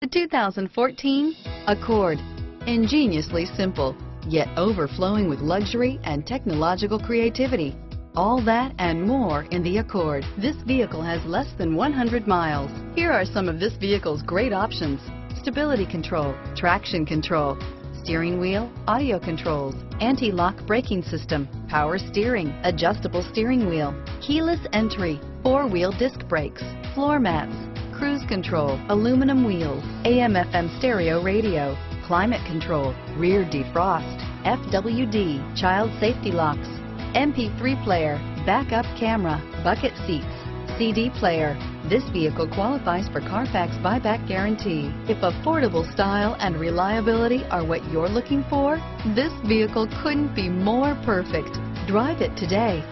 The 2014 Accord. Ingeniously simple, yet overflowing with luxury and technological creativity. All that and more in the Accord. This vehicle has less than 100 miles. Here are some of this vehicle's great options. Stability control, traction control, steering wheel, audio controls, anti-lock braking system, power steering, adjustable steering wheel, keyless entry, four-wheel disc brakes, floor mats, cruise control, aluminum wheels, AM FM stereo radio, climate control, rear defrost, FWD, child safety locks, MP3 player, backup camera, bucket seats, CD player. This vehicle qualifies for Carfax buyback guarantee. If affordable style and reliability are what you're looking for, this vehicle couldn't be more perfect. Drive it today.